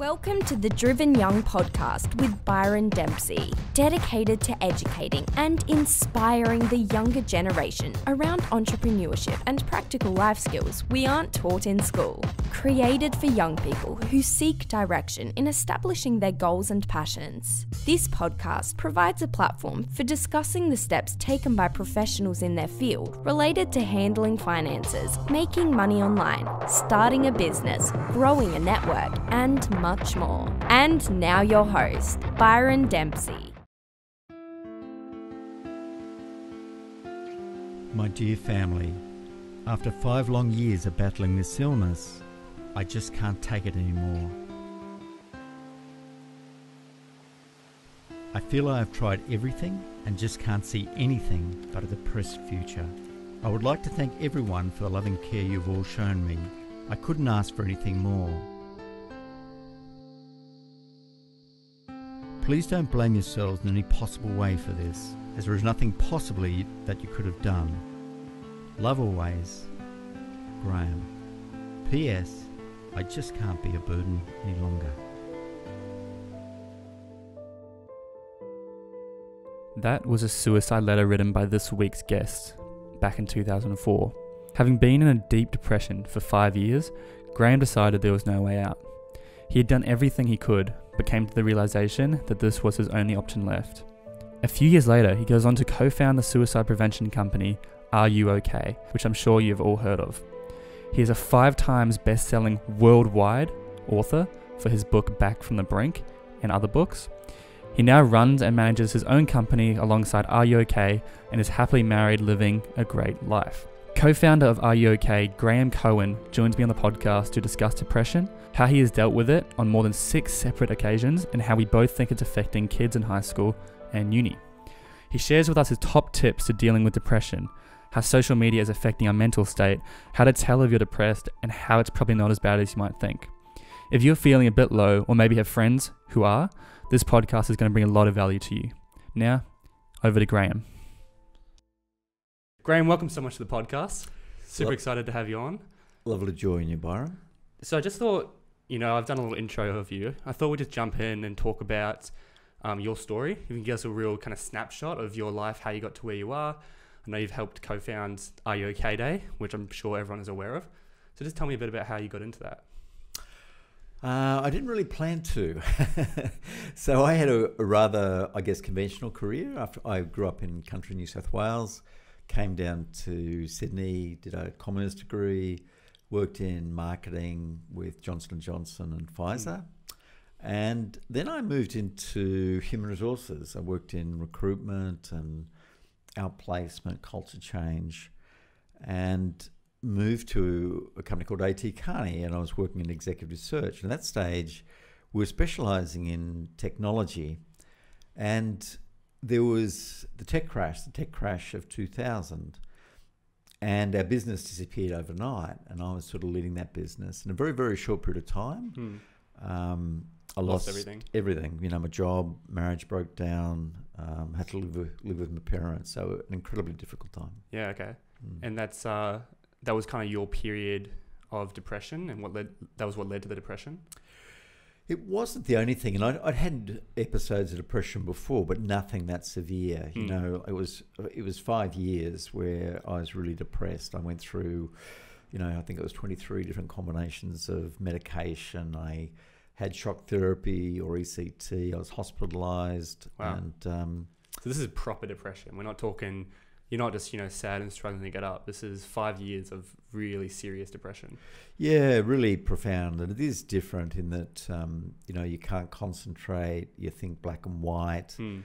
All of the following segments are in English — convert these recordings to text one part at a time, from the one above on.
Welcome to the Driven Young podcast with Byron Dempsey, dedicated to educating and inspiring the younger generation around entrepreneurship and practical life skills we aren't taught in school. Created for young people who seek direction in establishing their goals and passions. This podcast provides a platform for discussing the steps taken by professionals in their field related to handling finances, making money online, starting a business, growing a network, and much more. And now, your host, Byron Dempsey. My dear family, after five long years of battling this illness, I just can't take it anymore. I feel I have tried everything and just can't see anything but a depressed future. I would like to thank everyone for the loving care you've all shown me. I couldn't ask for anything more. Please don't blame yourselves in any possible way for this, as there is nothing possibly that you could have done. Love always, Graeme. P.S. I just can't be a burden any longer. That was a suicide letter written by this week's guest back in 2004. Having been in a deep depression for five years, Graeme decided there was no way out. He had done everything he could, but came to the realization that this was his only option left. A few years later, he goes on to co found the suicide prevention company R U OK, which I'm sure you've all heard of. He is a five times best selling worldwide author for his book Back from the Brink and other books. He now runs and manages his own company alongside R U OK and is happily married, living a great life. Co founder of R U OK, Graeme Cowan, joins me on the podcast to discuss depression, how he has dealt with it on more than six separate occasions, and how we both think it's affecting kids in high school and uni. He shares with us his top tips to dealing with depression, how social media is affecting our mental state, how to tell if you're depressed, and how it's probably not as bad as you might think. If you're feeling a bit low, or maybe have friends who are, this podcast is going to bring a lot of value to you. Now, over to Graeme. Graeme, welcome so much to the podcast. Super Well- excited to have you on. Lovely to join you, Byron. So I just thought, you know, I've done a little intro of you. I thought we'd just jump in and talk about um, your story. You can give us a real kind of snapshot of your life, how you got to where you are. I know you've helped co-found R U OK Day, which I'm sure everyone is aware of. So just tell me a bit about how you got into that. Uh, I didn't really plan to. so I had a, a rather, I guess, conventional career. After I grew up in country New South Wales, came down to Sydney, did a commerce degree, worked in marketing with Johnson and Johnson and Pfizer, hmm. and then I moved into human resources. I worked in recruitment and outplacement, culture change, and moved to a company called AT Kearney, and I was working in executive search. And at that stage, we were specialising in technology, and there was the tech crash, the tech crash of 2000, and our business disappeared overnight. And I was sort of leading that business in a very, very short period of time. Hmm. Um, I Lost lost, everything. Everything. You know, my job, marriage broke down. Um, had to live with, live with my parents. So an incredibly difficult time. Yeah, okay. Mm. And that's uh, that was kind of your period of depression, and what led that was what led to the depression. It wasn't the only thing, and I'd, I'd had episodes of depression before, but nothing that severe. You Hmm. know, it was it was five years where I was really depressed. I went through, you know, I think it was twenty three different combinations of medication. I had shock therapy or ECT. I was hospitalised, Wow. and um, So this is proper depression. We're not talking. You're not just you know sad and struggling to get up. This is five years of really serious depression. Yeah, really profound, and it is different in that um, you know you can't concentrate. You think black and white. Hmm.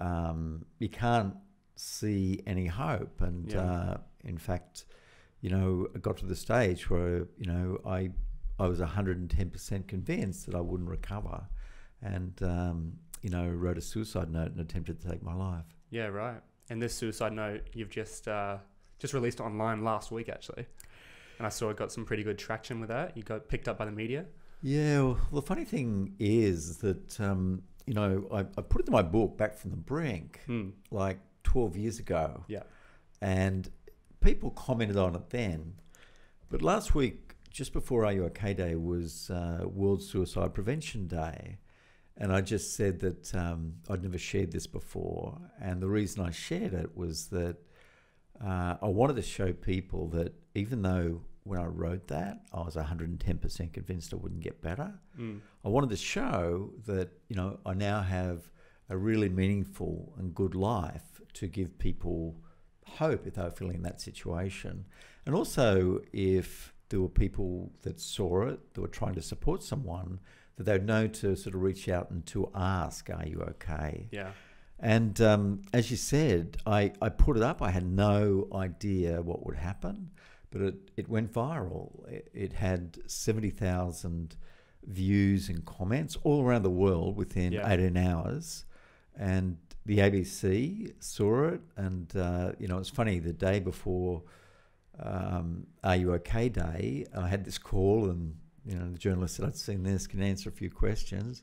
Um, you can't see any hope, and Yeah. uh, in fact, you know, I got to the stage where you know I I was hundred and ten percent convinced that I wouldn't recover, and um, you know wrote a suicide note and attempted to take my life. Yeah, right. And this suicide note you've just uh, just released online last week actually, and I saw it got some pretty good traction with that. You got picked up by the media. Yeah, well, the funny thing is that um, you know I, I put it in my book back from the brink Hmm. like twelve years ago. Yeah. and people commented on it then. But last week, just before R U OK Day was uh, World Suicide Prevention Day. And I just said that um, I'd never shared this before. And the reason I shared it was that uh, I wanted to show people that even though when I wrote that, I was 110% convinced I wouldn't get better. Mm. I wanted to show that, you know, I now have a really meaningful and good life to give people hope if they were feeling that situation. And also, if there were people that saw it, that were trying to support someone, that they'd know to sort of reach out and to ask, Are you okay? Yeah. And um, as you said, I, I put it up. I had no idea what would happen, but it, it went viral. It, it had 70,000 views and comments all around the world within Yeah. 18 hours. And the ABC saw it. And, uh, you know, it's funny, the day before um, R U OK Day, I had this call, and, you know, the journalist said, I'd seen this, can answer a few questions.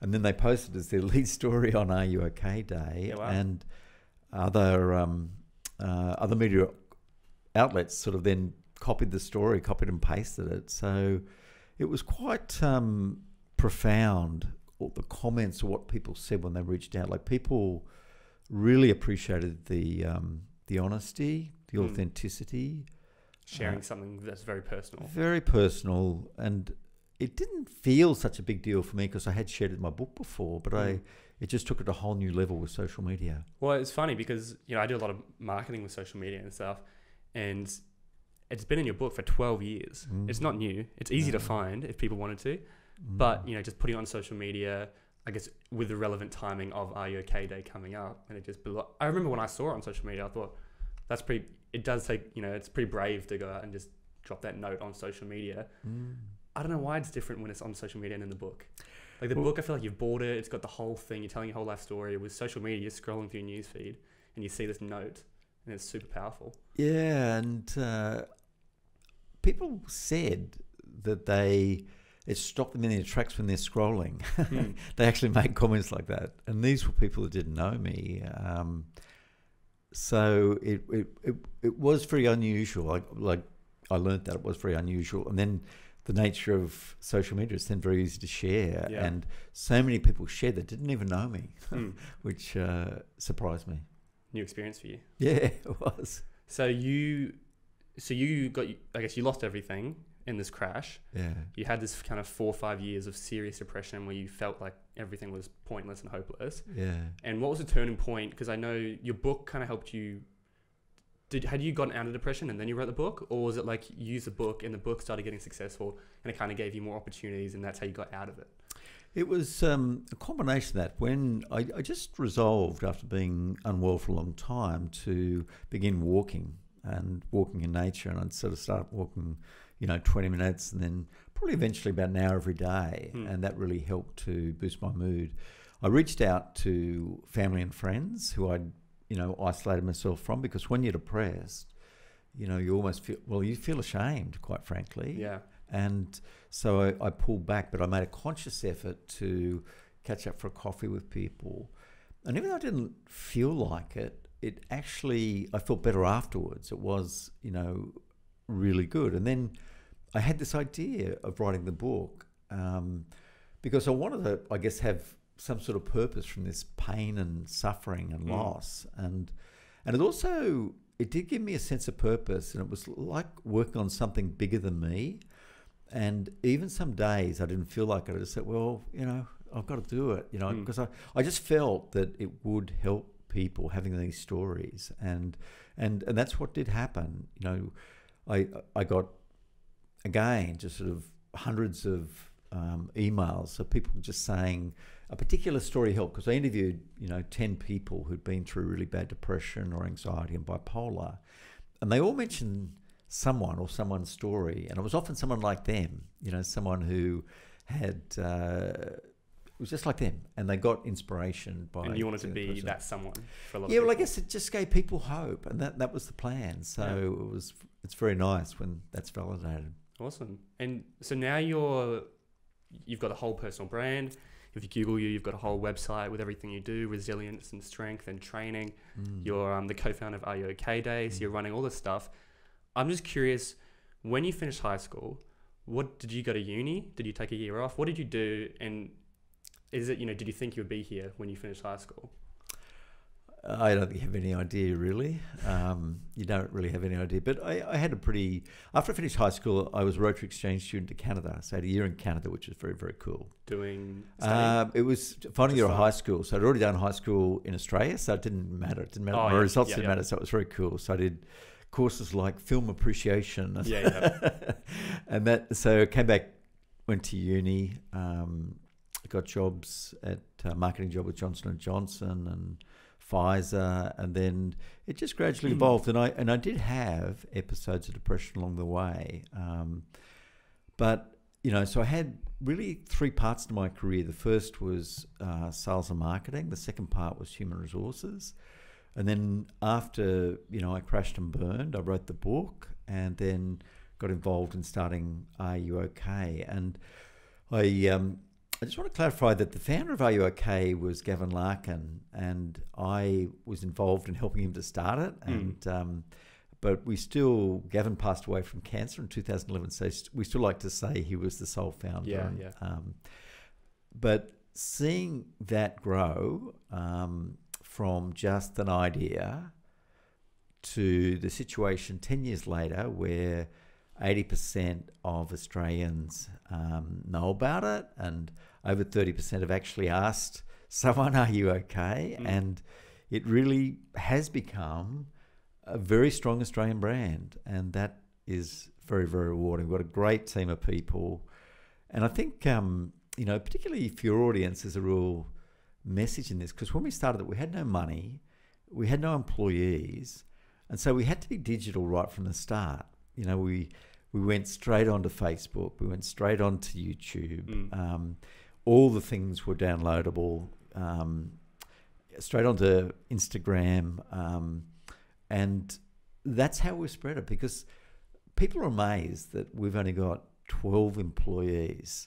And then they posted as their lead story on R U OK Day, Yeah, wow. and other um, uh, other media outlets sort of then copied the story, copied and pasted it. So it was quite um, profound. All the comments or what people said when they reached out, like people really appreciated the um, the honesty, the Mm. authenticity, Sharing something that's very personal. very personal, and it didn't feel such a big deal for me because I had shared it in my book before, but I Mm. it just took it to a whole new level with social media. Well, it's funny because you know I do a lot of marketing with social media and stuff, and it's been in your book for twelve years. Mm. It's not new. It's easy to find if people wanted to, Mm. but you know just putting it on social media. I guess with the relevant timing of R U OK Day coming up, and it just blew. I remember when I saw it on social media, I thought that's pretty. It does take you know it's pretty brave to go out and just drop that note on social media. Mm. I don't know why it's different when it's on social media and in the book. Like the Well- book, I feel like you've bought it. It's got the whole thing. You're telling your whole life story. With social media, you're scrolling through your newsfeed and you see this note, and it's super powerful. Yeah, and uh, people said that they it stopped them in their tracks when they're scrolling. Hmm. they actually made comments like that, and these were people who didn't know me. Um, so it, it it it was very unusual. Like like I learned that it was very unusual, and then the nature of social media is then very easy to share, Yeah. and so many people shared that didn't even know me, Hmm. which uh, surprised me. New experience for you. Yeah, it was. So you, so you got. I guess you lost everything in this crash. Yeah. You had this kind of four or five years of serious depression where you felt like everything was pointless and hopeless. Yeah. And what was the turning point? Because I know your book kind of helped you. Did had you gotten out of depression and then you wrote the book, or was it like you used the book and the book started getting successful and it kind of gave you more opportunities and that's how you got out of it? It was um, a combination of that. When I, I just resolved, after being unwell for a long time, to begin walking and walking in nature, and I'd sort of start walking, you know, 20 minutes, and then probably eventually about an hour every day, Hmm. and that really helped to boost my mood. I reached out to family and friends who I'd, you know, isolated myself from because when you're depressed, you know, you almost feel well, you feel ashamed, quite frankly. Yeah. And so I, I pulled back, but I made a conscious effort to catch up for a coffee with people. And even though I didn't feel like it, it actually, I felt better afterwards. It was, you know, really good. And then I had this idea of writing the book um, because I wanted to, I guess, have some sort of purpose from this pain and suffering and Mm. loss. And, and it also, it did give me a sense of purpose. And it was like working on something bigger than me. And even some days I didn't feel like it. I just said, well, you know, I've got to do it, you know, Mm. because I, I just felt that it would help people having these stories. And, and, and that's what did happen. You know, I, I got, again, just sort of hundreds of um, emails of people just saying a particular story helped because I interviewed, you know, 10 people who'd been through really bad depression or anxiety and bipolar. And they all mentioned someone or someone's story. And it was often someone like them, you know, someone who had, uh, was just like them. And they got inspiration by. and you wanted to be person. that someone for a lot Yeah, well, I guess it just gave people hope. And that, that was the plan. So Yeah. it was, it's very nice when that's validated. Awesome. And so now you're you've got a whole personal brand. If you Google you, you've got a whole website with everything you do, resilience and strength and training. Mm. You're um, the co-founder of R U OK Day, so you're running all this stuff. I'm just curious, when you finished high school, what did you go to uni? Did you take a year off? What did you do? And is it you know did you think you would be here when you finished high school? I don't think you have any idea, really. Um, you don't really have any idea. But I, I, had a pretty. After I finished high school, I was a Rotary Exchange student to Canada. So I had a year in Canada, which was very, very cool. Doing. Um, it was final year of high school. So I'd already done high school in Australia, so it didn't matter. It didn't matter. Oh, My yeah, results yeah, didn't yeah. matter, so it was very cool. So I did courses like film appreciation. Yeah, and that. So I came back, went to uni, um, got jobs at uh, marketing job with Johnson and Johnson, and Pfizer, and then it just gradually hmm. evolved. And I and I did have episodes of depression along the way, um, but you know, so I had really three parts to my career. The first was uh, sales and marketing. The second part was human resources, and then after you know I crashed and burned, I wrote the book, and then got involved in starting R U OK? And I um, I just want to clarify that the founder of R U OK was Gavin Larkin, and I was involved in helping him to start it. Mm. And um, but we still Gavin passed away from cancer in 2011, so we still like to say he was the sole founder. Yeah, yeah. Um, but seeing that grow um, from just an idea to the situation 10 years later where 80% of Australians um, know about it, and over 30% have actually asked someone, Are you okay? Mm. And it really has become a very strong Australian brand, and that is very, very rewarding. We've got a great team of people, and I think, um, you know, particularly if your audience is a real message in this, because when we started it, we had no money, we had no employees, and so we had to be digital right from the start. You know, we we went straight onto Facebook, we went straight onto YouTube. Mm. Um, all the things were downloadable. Um, straight onto Instagram, um, and that's how we spread it. Because people are amazed that we've only got twelve employees,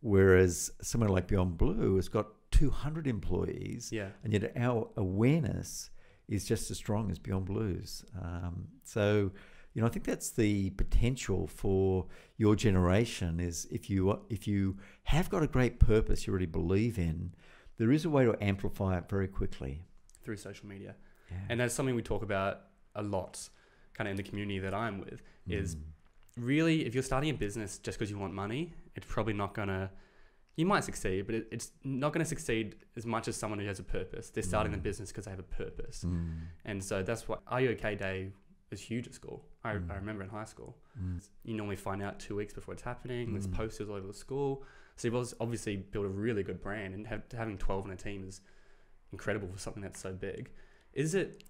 whereas somewhere like Beyond Blue has got two hundred employees. Yeah, and yet our awareness is just as strong as Beyond Blues. Um, so you know, I think that's the potential for your generation. Is if you if you have got a great purpose you really believe in, there is a way to amplify it very quickly through social media, yeah. and that's something we talk about a lot, kind of in the community that I'm with. Is mm. really if you're starting a business just because you want money, it's probably not gonna. You might succeed, but it, it's not going to succeed as much as someone who has a purpose. They're starting mm. the business because they have a purpose, mm. and so that's what R U OK Day was huge at school. I, mm. I remember in high school. Mm. You normally find out two weeks before it's happening. Mm. There's posters all over the school. So he was obviously built a really good brand, and have, having 12 in a team is incredible for something that's so big. Is it?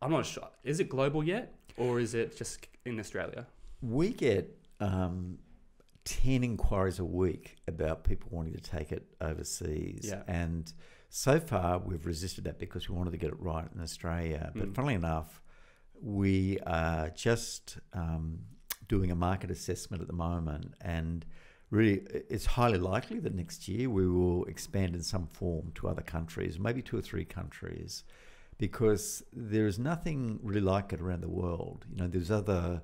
I'm not sure. Is it global yet, or is it just in Australia? We get um, 10 inquiries a week about people wanting to take it overseas. Yeah. And so far, we've resisted that because we wanted to get it right in Australia. But mm. funnily enough, we are just um, doing a market assessment at the moment, and really, it's highly likely that next year we will expand in some form to other countries, maybe two or three countries, because there is nothing really like it around the world. You know, there's other,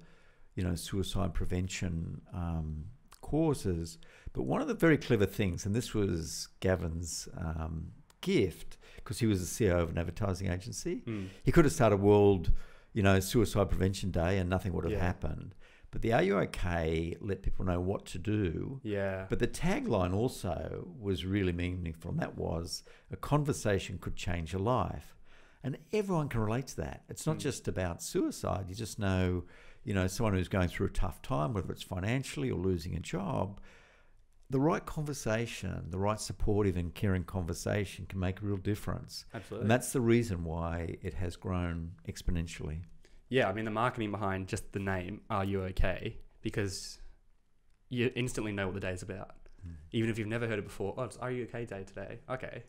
you know, suicide prevention um, causes, but one of the very clever things, and this was Gavin's um, gift, because he was the CEO of an advertising agency, mm. he could have started a World you know, Suicide Prevention Day and nothing would have yeah. happened. But the R U OK let people know what to do. Yeah. But the tagline also was really meaningful, and that was a conversation could change your life. And everyone can relate to that. It's not mm. just about suicide. You just know, you know, someone who's going through a tough time, whether it's financially or losing a job, the right conversation, the right supportive and caring conversation can make a real difference. Absolutely. And that's the reason why it has grown exponentially. Yeah, I mean, the marketing behind just the name, R U OK? Because you instantly know what the day is about. Mm. Even if you've never heard it before, oh, it's R U OK Day today. Okay.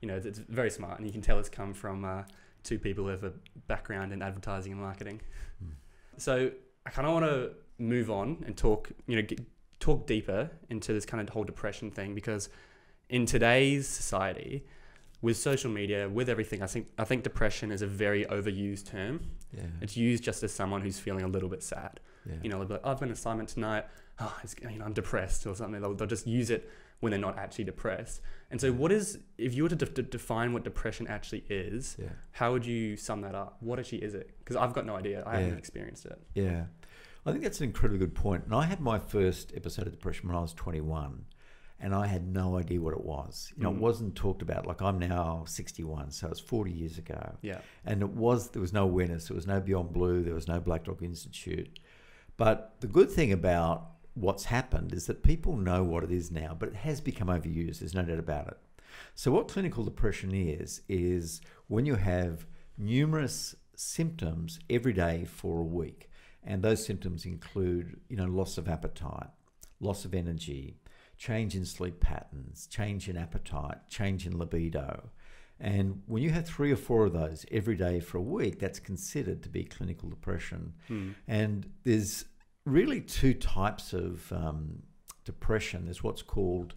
You know, it's very smart. And you can tell it's come from uh, two people who have a background in advertising and marketing. Mm. So I kind of want to move on and talk, you know, get, talk deeper into this kind of whole depression thing because in today's society, with social media, with everything, I think I think depression is a very overused term. Yeah. It's used just as someone who's feeling a little bit sad. Yeah. You know, they'll be like, oh, I've got an assignment tonight. Oh, it's, you know, I'm depressed or something. They'll, they'll just use it when they're not actually depressed. And so, what is, if you were to de- de- define what depression actually is, yeah. how would you sum that up? What actually is it? Because I've got no idea. I haven't experienced it. Yeah. I think that's an incredibly good point. And I had my first episode of depression when I was 21, and I had no idea what it was. You know, Mm. it wasn't talked about. Like I'm now 61, so it's 40 years ago. Yeah. And it was, there was no awareness. There was no Beyond Blue. There was no Black Dog Institute. But the good thing about what's happened is that people know what it is now, but it has become overused. There's no doubt about it. So, what clinical depression is, is when you have numerous symptoms every day for a week. And those symptoms include, you know, loss of appetite, loss of energy, change in sleep patterns, change in appetite, change in libido. And when you have three or four of those every day for a week, that's considered to be clinical depression. Hmm. And there's really two types of um, depression. There's what's called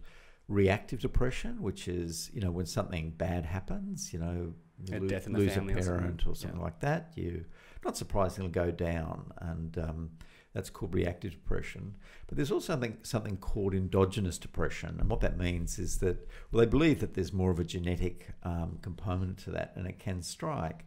reactive depression, which is you know when something bad happens, you know, A lo- death in the lose family a or something. parent or something Yeah. like that, you not surprisingly go down, and um, that's called reactive depression. But there's also something something called endogenous depression, and what that means is that well, they believe that there's more of a genetic um, component to that, and it can strike,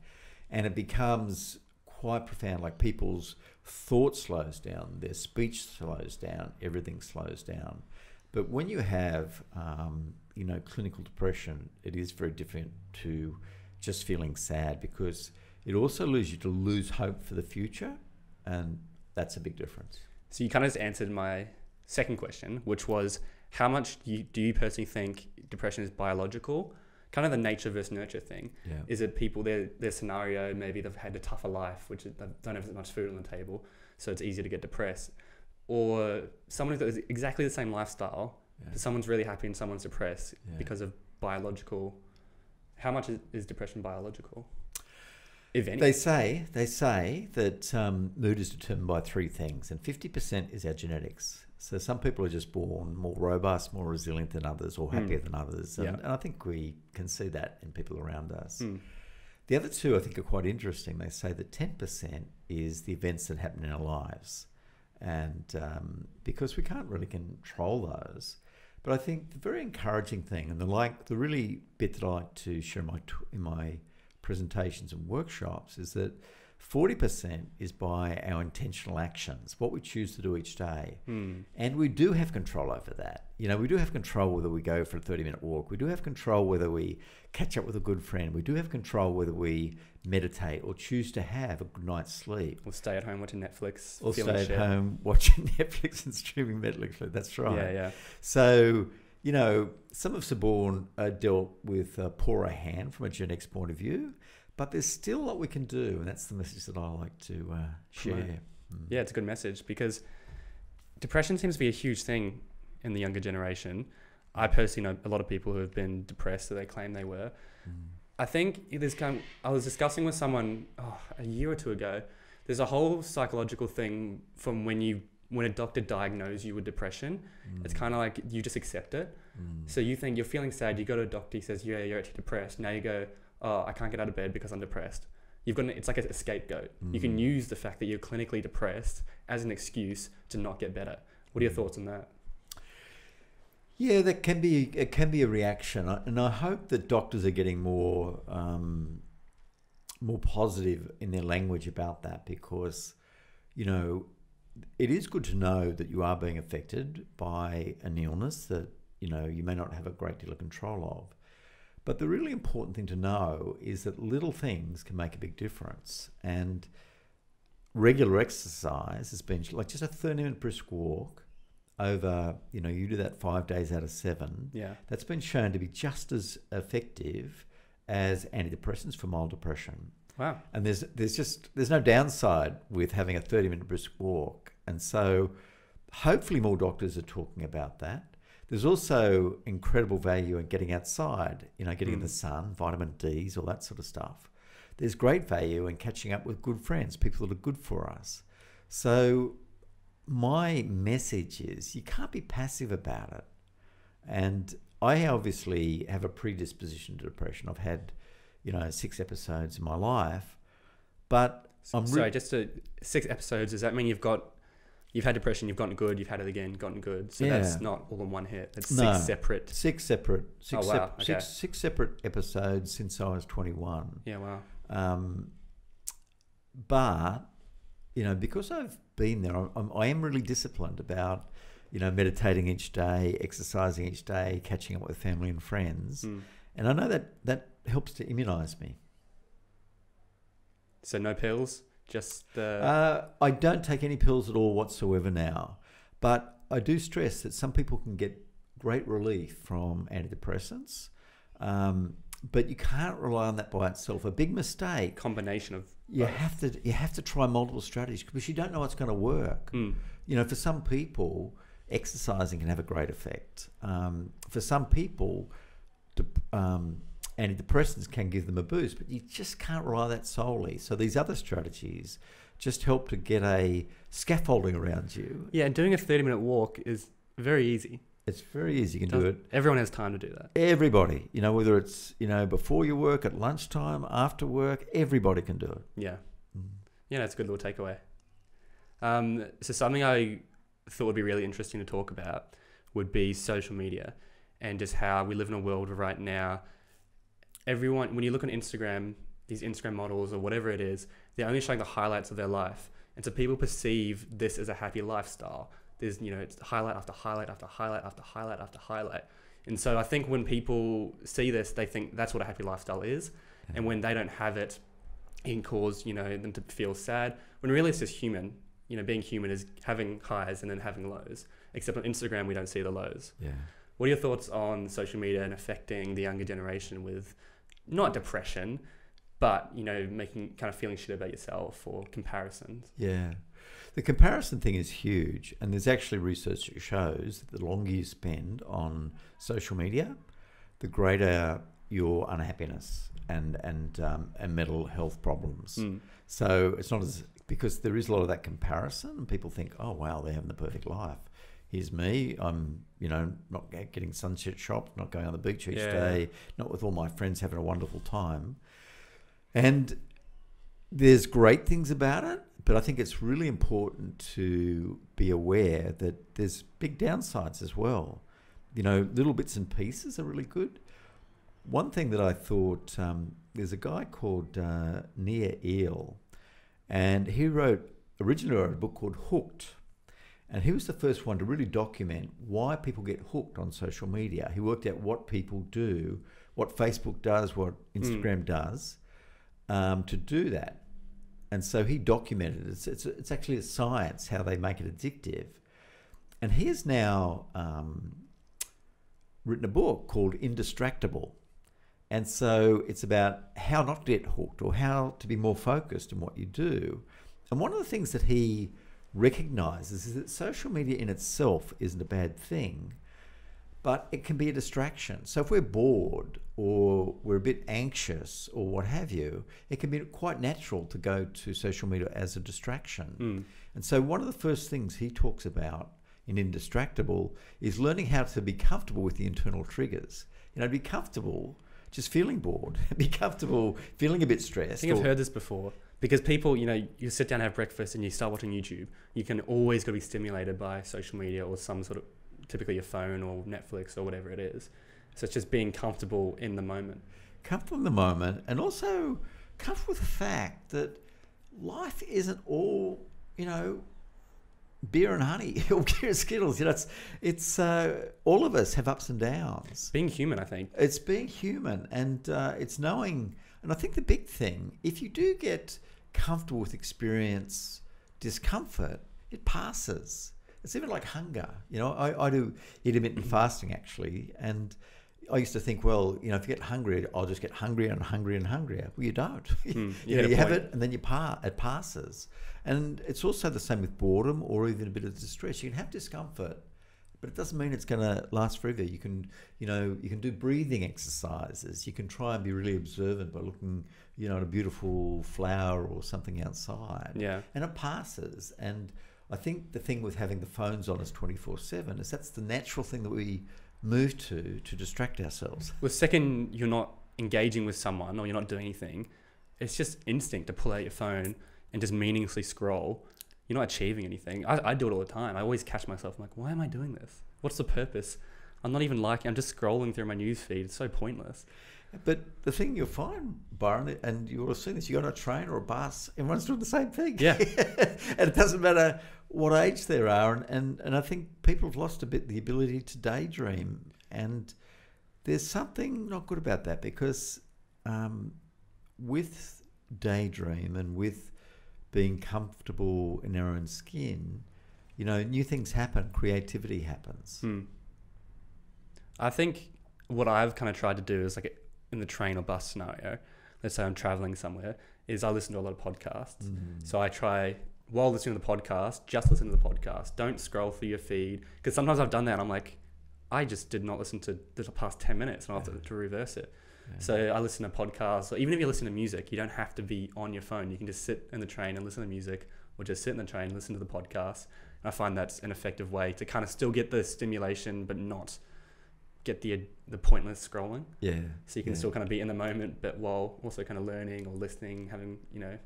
and it becomes quite profound. Like people's thought slows down, their speech slows down, everything slows down. But when you have, um, you know, clinical depression, it is very different to just feeling sad because it also leads you to lose hope for the future, and that's a big difference. So you kind of just answered my second question, which was how much do you, do you personally think depression is biological? Kind of the nature versus nurture thing. Yeah. Is it people their their scenario maybe they've had a tougher life, which is, they don't have as much food on the table, so it's easier to get depressed, or someone who has exactly the same lifestyle, Yeah. but someone's really happy and someone's depressed Yeah. because of biological. How much is, is depression biological? If any. They say they say that um, mood is determined by three things, and fifty percent is our genetics. So some people are just born more robust, more resilient than others, or happier Mm. than others, and, Yeah. and I think we can see that in people around us. Hmm. The other two I think are quite interesting. They say that ten percent is the events that happen in our lives, and um, because we can't really control those. But I think the very encouraging thing, and the like, the really bit that I like to share in my in my presentations and workshops, is that forty percent is by our intentional actions, what we choose to do each day. Hmm. And we do have control over that. You know, we do have control whether we go for a 30 minute walk. We do have control whether we catch up with a good friend. We do have control whether we meditate or choose to have a good night's sleep. Or stay at home watching Netflix. Or stay at shit. home watching Netflix and streaming Netflix. That's right. Yeah, yeah. So, you know, some of Saborn uh, dealt with a poorer hand from a genetics point of view, but there's still a lot we can do. And that's the message that I like to uh, share. Mm. Yeah, it's a good message because depression seems to be a huge thing in the younger generation. I personally know a lot of people who have been depressed that they claim they were. Mm. I think there's kind I was discussing with someone oh, a year or two ago. There's a whole psychological thing from when you when a doctor diagnoses you with depression. It's Mm. kind of like you just accept it. Mm. So you think you're feeling sad, you go to a doctor, he says, yeah, you're actually depressed. Now you go, oh, I can't get out of bed because I'm depressed. You've got an, it's like a scapegoat. You can Mm. use the fact that you're clinically depressed as an excuse to not get better. What are your Mm. thoughts on that? Yeah, that can be it can be a reaction, and I hope that doctors are getting more um, more positive in their language about that because you know it is good to know that you are being affected by an illness that you know you may not have a great deal of control of. But the really important thing to know is that little things can make a big difference, and regular exercise has been like just a thirty minute brisk walk over, you know, you do that five days out of seven, Yeah. that's been shown to be just as effective as antidepressants for mild depression. Wow. And there's there's just there's no downside with having a 30 minute brisk walk. And so hopefully more doctors are talking about that. There's also incredible value in getting outside, you know, getting in the Mm. sun, vitamin D's, all that sort of stuff. There's great value in catching up with good friends, people that are good for us. So my message is you can't be passive about it. And I obviously have a predisposition to depression. I've had, you know, six episodes in my life, but I'm Sorry, just to, six episodes. Does that mean you've got you've had depression, you've gotten good, you've had it again, gotten good. So Yeah. that's not all in one hit. It's No. six separate. Six separate, six, Oh, wow, sep- okay. six, six separate episodes since I was 21. Yeah, wow. Um, but you know, because I've been there, I'm, I'm, I am really disciplined about you know meditating each day, exercising each day, catching up with family and friends, Mm. and I know that that helps to immunize me. So no pills, just the. Uh, I don't take any pills at all whatsoever now, but I do stress that some people can get great relief from antidepressants. Um, but you can't rely on that by itself. A big mistake combination of you both. have to you have to try multiple strategies because you don't know what's going to work. Mm. You know, for some people, exercising can have a great effect. Um, for some people, um, antidepressants can give them a boost, but you just can't rely on that solely. So these other strategies just help to get a scaffolding around you. Yeah, and doing a 30 minute walk is very easy. It's very easy. You can do it. Everyone has time to do that. Everybody, you know, whether it's you know before you work, at lunchtime, after work, everybody can do it. Yeah. Mm. Yeah, that's a good little takeaway. Um, so something I thought would be really interesting to talk about would be social media and just how we live in a world right now everyone when you look on Instagram, these Instagram models or whatever it is, they're only showing the highlights of their life. And so people perceive this as a happy lifestyle. There's you know, it's highlight after highlight after highlight after highlight after highlight. And so I think when people see this, they think that's what a happy lifestyle is. And when they don't have it, it can cause you know them to feel sad. When really it's just human. You know, being human is having highs and then having lows. Except on Instagram, we don't see the lows. Yeah. What are your thoughts on social media and affecting the younger generation with not depression, but you know, making kind of feeling shit about yourself or comparisons? Yeah. The comparison thing is huge, and there's actually research that shows that the longer you spend on social media, the greater your unhappiness and and um, and mental health problems. Mm. So it's not as because there is a lot of that comparison, and people think, oh wow, they're having the perfect life. Here's me. I'm you know not getting sunset shopped, not going on the beach each Yeah. day, not with all my friends having a wonderful time, and there's great things about it, but I think it's really important to be aware that there's big downsides as well. You know, little bits and pieces are really good. One thing that I thought um, there's a guy called uh, Nir Eyal, and he wrote originally wrote a book called Hooked, and he was the first one to really document why people get hooked on social media. He worked out what people do, what Facebook does, what Instagram does, um, to do that. And so he documented it. It's, it's, it's actually a science how they make it addictive. And he has now um, written a book called Indistractable. And so it's about how not to get hooked or how to be more focused in what you do. And one of the things that he recognizes is that social media in itself isn't a bad thing, but it can be a distraction. So if we're bored or we're a bit anxious or what have you, it can be quite natural to go to social media as a distraction. Mm. And so one of the first things he talks about in Indistractable is learning how to be comfortable with the internal triggers. You know, be comfortable just feeling bored, be comfortable feeling a bit stressed. I think I've heard this before because people, you know, you sit down and have breakfast and you start watching YouTube. You can always got to be stimulated by social media or some sort of, typically your phone or Netflix or whatever it is. So it's just being comfortable in the moment. comfortable in the moment and also comfortable with the fact that life isn't all, you know, beer and honey or beer and skittles. You know, it's, it's uh, all of us have ups and downs. Being human, I think. It's being human and uh, it's knowing, and I think the big thing, if you do get comfortable with experience discomfort, it passes. It's even like hunger. You know, I, I do intermittent fasting actually, and I used to think, well, you know, if you get hungry, I'll just get hungrier and hungrier and hungrier. Well, you don't. Hmm, you you know, you have it, and then you pa- it passes. And it's also the same with boredom or even a bit of distress. You can have discomfort, but it doesn't mean it's going to last forever. You can, you know, you can do breathing exercises. You can try and be really observant by looking, you know, at a beautiful flower or something outside Yeah. and it passes. And I think the thing with having the phones on us 24 7 is that's the natural thing that we move to to distract ourselves. Well, second, you're not engaging with someone or you're not doing anything. It's just instinct to pull out your phone and just meaninglessly scroll. you're not achieving anything. I, I do it all the time. I always catch myself. I'm like, why am I doing this? What's the purpose? I'm not even liking. I'm just scrolling through my news feed. It's so pointless. But the thing you'll find, Byron, and you'll have seen this, you go on a train or a bus, everyone's doing the same thing. Yeah. and it doesn't matter what age they are. And, and, and I think people have lost a bit the ability to daydream. And there's something not good about that because um, with daydream and with being comfortable in our own skin, you know, new things happen, creativity happens. Hmm. I think what I've kind of tried to do is like in the train or bus scenario, let's say I'm traveling somewhere, is I listen to a lot of podcasts. Mm. So I try while listening to the podcast, just listen to the podcast. Don't scroll through your feed because sometimes I've done that. and I'm like, I just did not listen to the past ten minutes, and I have to, to reverse it. Yeah. So I listen to podcasts, or even if you listen to music, you don't have to be on your phone. You can just sit in the train and listen to music, or just sit in the train and listen to the podcast. And I find that's an effective way to kind of still get the stimulation, but not get the the pointless scrolling. yeah. So you can yeah. still kind of be in the moment, but while also kind of learning or listening, having you know,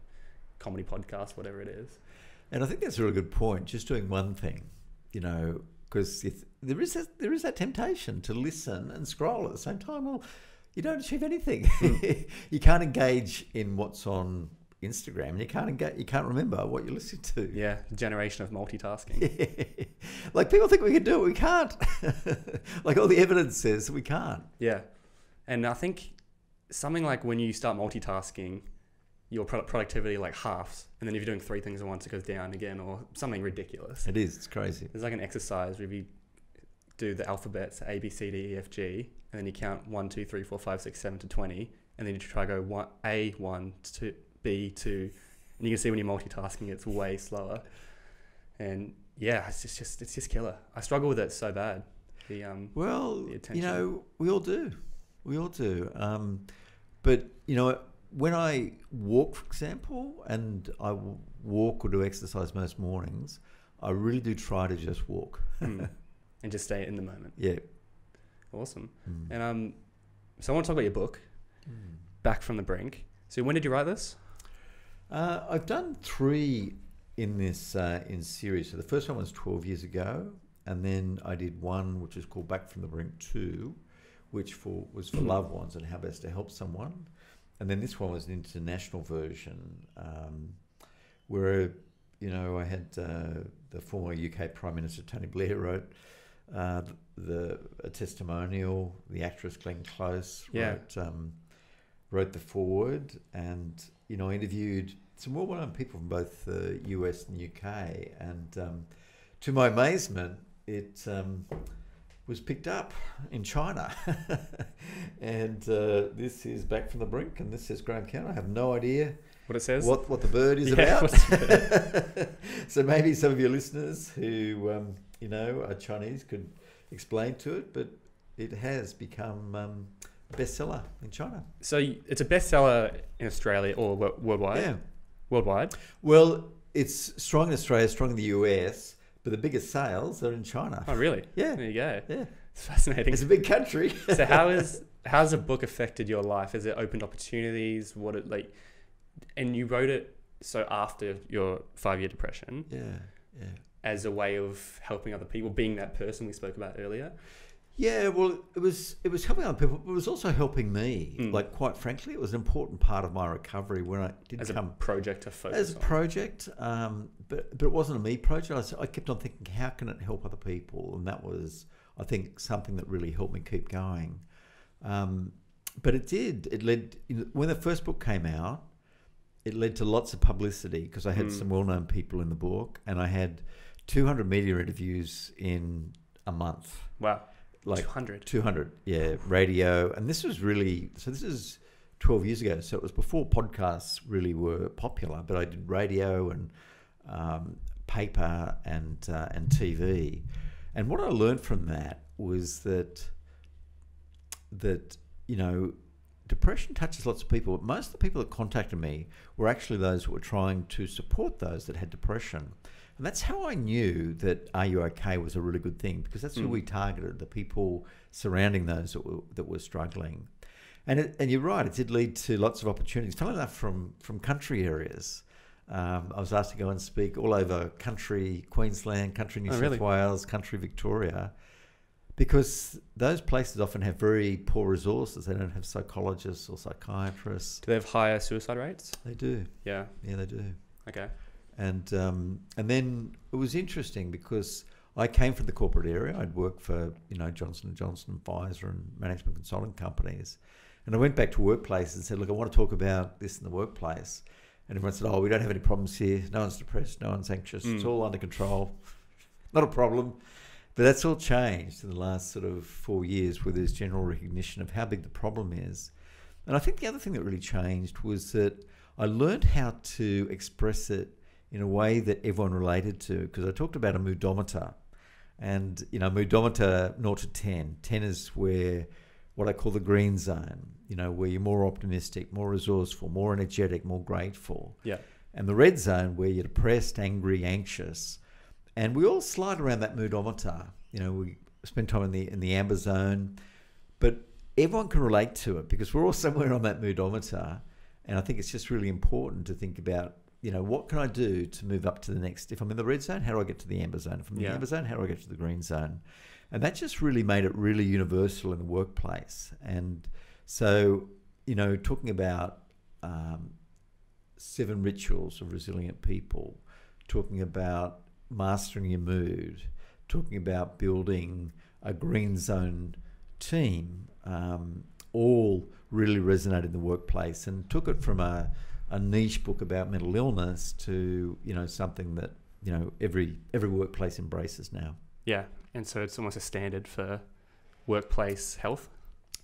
comedy podcast, whatever it is. And I think that's a really good point. Just doing one thing, you know, because there is that, there is that temptation to listen and scroll at the same time. Well, you don't achieve anything. Hmm. you can't engage in what's on Instagram, and you can't engage, you can't remember what you're listening to. Yeah, generation of multitasking. like people think we can do it, we can't. like all the evidence says we can't. Yeah, and I think something like when you start multitasking, your pro- productivity like halves, and then if you're doing three things at once, it goes down again, or something ridiculous. It is. It's crazy. There's like an exercise where you do the alphabets A B C D E F G, and then you count one, two, three, four, five, six, seven to twenty, and then you try to go one A one to B two, and you can see when you're multitasking, it's way slower. And yeah, it's just, just it's just killer. I struggle with it so bad. The um Well, the you know, we all do. We all do. Um, but, you know, when I walk, for example, and I walk or do exercise most mornings, I really do try to just walk. mm, and just stay in the moment. Yeah. Awesome. Mm. And um, so I want to talk about your book, Back from the Brink. So when did you write this? Uh, I've done three in this uh, in series. So the first one was 12 years ago, and then I did one which is called Back from the Brink 2, which for was for loved ones and how best to help someone. And then this one was an international version um, where, you know, I had uh, the former UK Prime Minister Tony Blair wrote uh, the a testimonial. The actress Glenn Close Yeah. wrote um, wrote the forward, and you know, I interviewed some well-known people from both the US and UK, and um, to my amazement, it um, was picked up in China. and uh, this is back from the brink, and this says Graeme Cowan. I have no idea What it says? what what the bird is Yeah, about. so maybe some of your listeners who um, you know are Chinese could explain to it, but it has become um, bestseller in China. So it's a bestseller in Australia or worldwide. Yeah. Worldwide. Well, it's strong in Australia, strong in the US, but the biggest sales are in China. Oh, really? Yeah. There you go. Yeah, It's fascinating. it's a big country. so how is how's the book affected your life? Has it opened opportunities? What it like? And you wrote it so after your five year depression yeah, yeah. as a way of helping other people, being that person we spoke about earlier. Yeah, well, it was it was helping other people, but it was also helping me. Mm. Like, quite frankly, it was an important part of my recovery when I did As a come project to focus as a on. project. Um, but but it wasn't a me project. I, I kept on thinking, how can it help other people? And that was, I think, something that really helped me keep going. Um, but it did. It led you know, when the first book came out. It led to lots of publicity because I had Mm. some well-known people in the book, and I had 200 media interviews in a month. wow. Like 200. 200, yeah, radio. And this was really, so this is 12 years ago. So it was before podcasts really were popular, but I did radio and um, paper and, uh, and TV. And what I learned from that was that, that, you know, depression touches lots of people. But most of the people that contacted me were actually those who were trying to support those that had depression. And that's how I knew that R U OK was a really good thing because that's who Mm. we targeted, the people surrounding those that were, that were struggling. And, it, and you're right, it did lead to lots of opportunities, funnily enough, from, from country areas. Um, I was asked to go and speak all over country Queensland, country New Oh, South really? Wales, country Victoria, because those places often have very poor resources. They don't have psychologists or psychiatrists. Do they have higher suicide rates? They do. Yeah. Yeah, they do. Okay. And um, and then it was interesting because I came from the corporate area. I'd worked for you know Johnson and Johnson, Pfizer, and management consulting companies. And I went back to workplaces and said, look, I want to talk about this in the workplace. And everyone said, oh, we don't have any problems here. No one's depressed. No one's anxious. It's Mm. all under control. Not a problem. But that's all changed in the last sort of four years where there's general recognition of how big the problem is. And I think the other thing that really changed was that I learned how to express it in a way that everyone related to because I talked about a moodometer. And, you know, moodometer 0 to 10. 10 is where what I call the green zone, you know, where you're more optimistic, more resourceful, more energetic, more grateful. Yeah. And the red zone where you're depressed, angry, anxious. And we all slide around that moodometer. You know, we spend time in the in the amber zone, but everyone can relate to it because we're all somewhere on that moodometer. And I think it's just really important to think about, you know, what can I do to move up to the next? If I'm in the red zone, how do I get to the amber zone? From I'm Yeah. the amber zone, how do I get to the green zone? And that just really made it really universal in the workplace. And so, you know, talking about um, seven rituals of resilient people, talking about mastering your mood, talking about building a green zone team, um, all really resonated in the workplace and took it from a, a niche book about mental illness to you know something that you know every every workplace embraces now. Yeah. And so it's almost a standard for workplace health.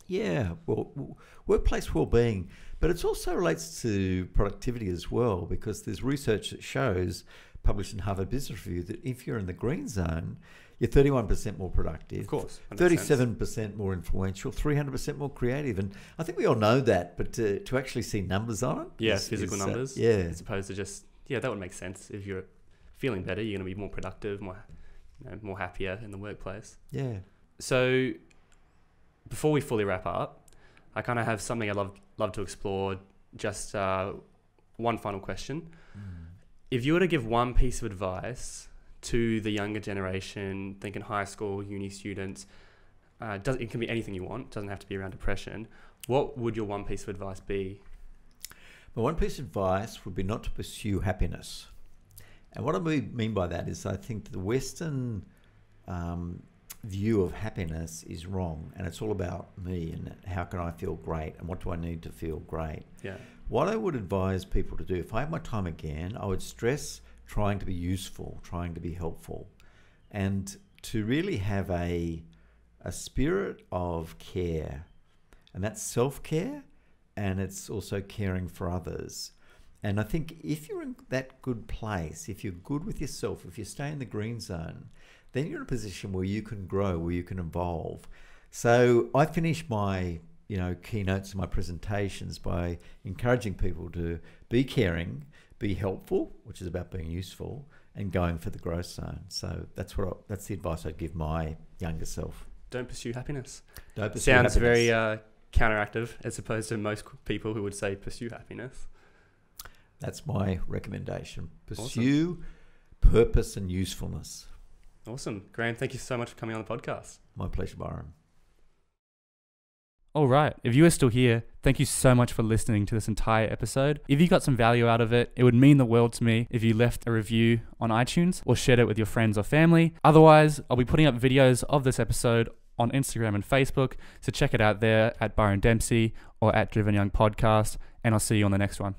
Yeah, well, workplace well-being, but it also relates to productivity as well because there's research that shows, published in Harvard Business Review, that if you're in the green zone, you're 31% more productive. Of course. that makes sense. 37% more influential, 300% more creative. And I think we all know that, but to, to actually see numbers on it. Yeah, is- physical is, uh, numbers. yeah. As opposed to just yeah, that would make sense. If you're feeling better, you're going to be more productive, more you know, more happier in the workplace. Yeah. So before we fully wrap up, I kind of have something I'd love love to explore. Just uh, one final question: If you were to give one piece of advice to the younger generation, thinking high school, uni students, uh, does, it can be anything you want. Doesn't have to be around depression. What would your one piece of advice be? My one piece of advice would be not to pursue happiness. And what I mean by that is, I think the Western um, view of happiness is wrong, and it's all about me and how can I feel great and what do I need to feel great. Yeah. What I would advise people to do, if I had my time again, I would stress trying to be useful, trying to be helpful, and to really have a a spirit of care, and that's self care, and it's also caring for others. And I think if you're in that good place, if you're good with yourself, if you stay in the green zone, then you're in a position where you can grow, where you can evolve. So I finish my you know keynotes and my presentations by encouraging people to be caring, be helpful, which is about being useful, and going for the growth zone. So that's what I, that's the advice I'd give my younger self. Don't pursue happiness. Don't pursue Sounds very uh, counteractive as opposed to most people who would say pursue happiness. that's my recommendation. Pursue purpose and usefulness. Awesome. Graeme, thank you so much for coming on the podcast. My pleasure, Byron. All right. If you are still here, thank you so much for listening to this entire episode. If you got some value out of it, it would mean the world to me if you left a review on iTunes or shared it with your friends or family. Otherwise, I'll be putting up videos of this episode on Instagram and Facebook, so check it out there at Byron Dempsey or at Driven Young Podcast, and I'll see you on the next one.